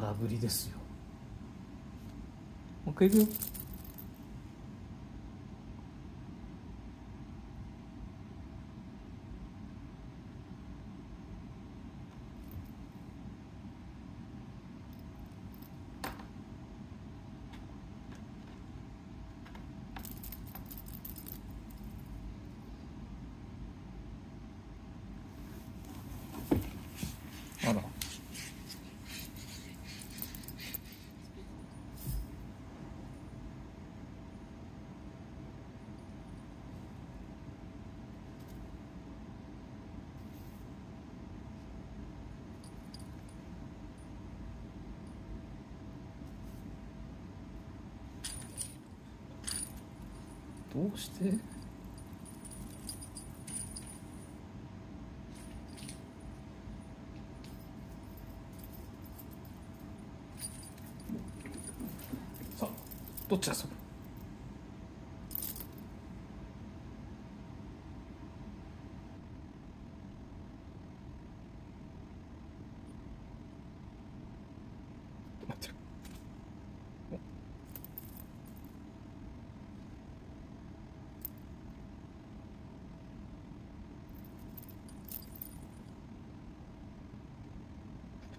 空振りですよ。もう一回いくよ。どうして？さあどっちだ？それ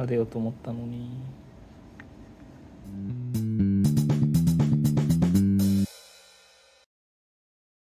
が出ようと思ったのに。